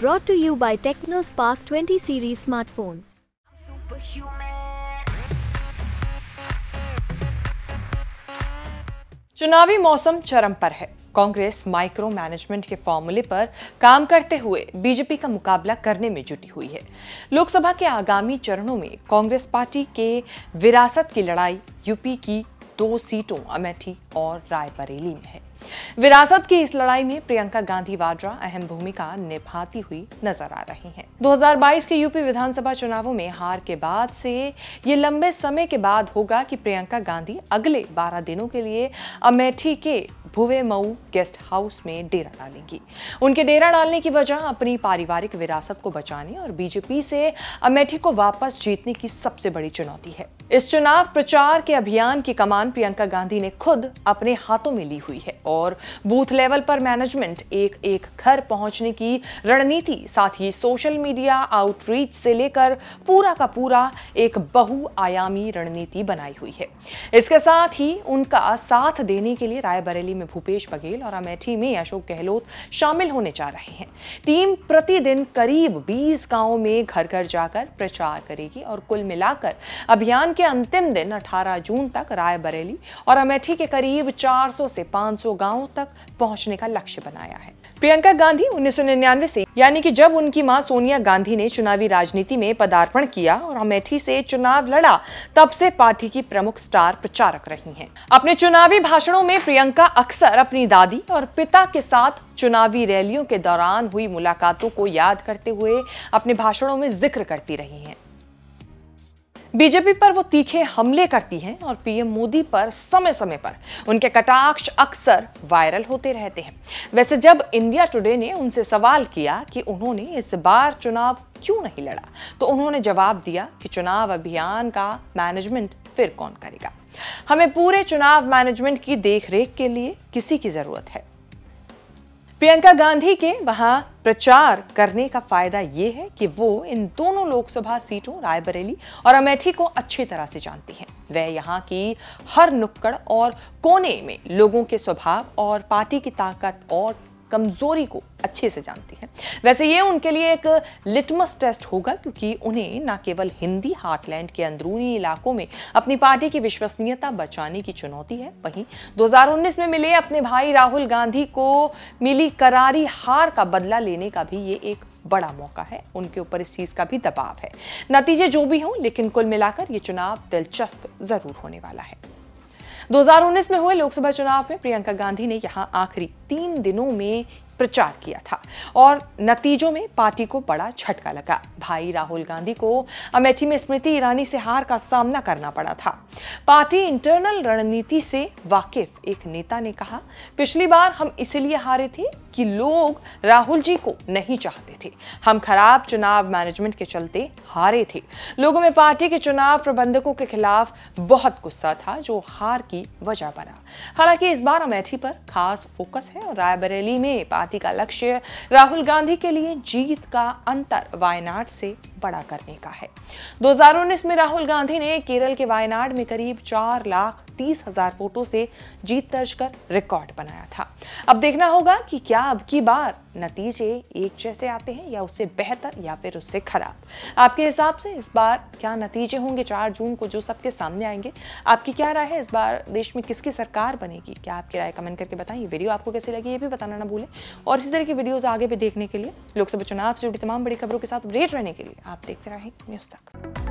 Brought to you by TechnoSpark 20 series smartphones. चुनावी मौसम चरम पर है। कांग्रेस माइक्रो मैनेजमेंट के फॉर्मूले पर काम करते हुए बीजेपी का मुकाबला करने में जुटी हुई है। लोकसभा के आगामी चरणों में कांग्रेस पार्टी के विरासत की लड़ाई, यूपी की दो सीटों, अमेठी और रायबरेली में है। विरासत की इस लड़ाई में प्रियंका गांधी वाड्रा अहम भूमिका निभाती हुई नज़र आ रही हैं। 2022 के यूपी विधानसभा चुनावों में हार के बाद से ये लंबे समय के बाद होगा कि प्रियंका गांधी अगले 12 दिनों के लिए अमेठी के भुवे मऊ गेस्ट हाउस में डेरा डालेंगी। उनके डेरा डालने की वजह अपनी पारिवारिक विरासत को बचाने और बीजेपी से अमेठी को वापस जीतने की सबसे बड़ी चुनौती है। इस चुनाव प्रचार के अभियान की कमान प्रियंका गांधी ने खुद अपने हाथों में ली हुई है और बूथ लेवल पर मैनेजमेंट एक एक घर पहुँचने की रणनीति, साथ ही सोशल मीडिया आउटरीच से लेकर पूरा का पूरा एक बहुआयामी रणनीति बनाई हुई है। इसके साथ ही उनका साथ देने के लिए रायबरेली में भूपेश बघेल और अमेठी में अशोक गहलोत शामिल होने जा रहे हैं। टीम प्रतिदिन करीब 20 गाँवों में घर घर जाकर प्रचार करेगी और कुल मिलाकर अभियान के अंतिम दिन 18 जून तक रायबरेली और अमेठी के करीब 400 से 500 गाँवों तक पहुँचने का लक्ष्य बनाया है। प्रियंका गांधी, उन्नीस से यानी कि जब उनकी माँ सोनिया गांधी ने चुनावी राजनीति में पदार्पण किया और अमेठी से चुनाव लड़ा, तब से पार्टी की प्रमुख स्टार प्रचारक रही हैं। अपने चुनावी भाषणों में प्रियंका अक्सर अपनी दादी और पिता के साथ चुनावी रैलियों के दौरान हुई मुलाकातों को याद करते हुए अपने भाषणों में ज़िक्र करती रही हैं बीजेपी पर वो तीखे हमले करती हैं और पीएम मोदी पर समय समय पर उनके कटाक्ष अक्सर वायरल होते रहते हैं। वैसे जब इंडिया टुडे ने उनसे सवाल किया कि उन्होंने इस बार चुनाव क्यों नहीं लड़ा तो उन्होंने जवाब दिया कि चुनाव अभियान का मैनेजमेंट फिर कौन करेगा? हमें पूरे चुनाव मैनेजमेंट की देखरेख के लिए किसी की ज़रूरत है। प्रियंका गांधी के वहाँ प्रचार करने का फ़ायदा यह है कि वो इन दोनों लोकसभा सीटों, रायबरेली और अमेठी को अच्छी तरह से जानती हैं। वह यहाँ की हर नुक्कड़ और कोने में लोगों के स्वभाव और पार्टी की ताकत और कमज़ोरी को अच्छे से जानती हैं। वैसे ये उनके लिए एक लिटमस टेस्ट होगा, क्योंकि उन्हें न केवल हिंदी हार्टलैंड के अंदरूनी इलाकों में अपनी पार्टी की विश्वसनीयता बचाने की चुनौती है, वहीं 2019 में मिले अपने भाई राहुल गांधी को मिली करारी हार का बदला लेने का भी ये एक बड़ा मौका है। उनके ऊपर इस चीज़ का भी दबाव है। नतीजे जो भी हों, लेकिन कुल मिलाकर ये चुनाव दिलचस्प ज़रूर होने वाला है। 2019 में हुए लोकसभा चुनाव में प्रियंका गांधी ने यहाँ आखिरी तीन दिनों में प्रचार किया था और नतीजों में पार्टी को बड़ा झटका लगा। भाई राहुल गांधी को अमेठी में स्मृति ईरानी से हार का सामना करना पड़ा था। पार्टी इंटरनल रणनीति से वाकिफ एक नेता ने कहा, पिछली बार हम इसलिए हारे थे कि लोग राहुल जी को नहीं चाहते थे। हम खराब चुनाव मैनेजमेंट के चलते हारे थे। लोगों में पार्टी के चुनाव प्रबंधकों के खिलाफ बहुत गुस्सा था जो हार की वजह बना। हालाँकि इस बार अमेठी पर खास फोकस है और रायबरेली में पार्टी का लक्ष्य राहुल गांधी के लिए जीत का अंतर वायनाड से बड़ा करने का है। 2019 में राहुल गांधी ने केरल के वायनाड में करीब चार लाख तीस हज़ार वोटों से जीत दर्ज कर रिकॉर्ड बनाया था। अब देखना होगा कि क्या अब की बार नतीजे एक जैसे आते हैं या उससे बेहतर या फिर उससे खराब। आपके हिसाब से इस बार क्या नतीजे होंगे चार जून को जो सबके सामने आएँगे? आपकी क्या राय है? इस बार देश में किसकी सरकार बनेगी? क्या आपकी राय कमेंट करके बताएँ। ये वीडियो आपको कैसी लगी ये भी बताना ना भूलें। और इसी तरह की वीडियोस आगे भी देखने के लिए लोकसभा चुनाव से जुड़ी तमाम बड़ी खबरों के साथ अपडेट रहने के लिए आप देखते रहें न्यूज़ तक।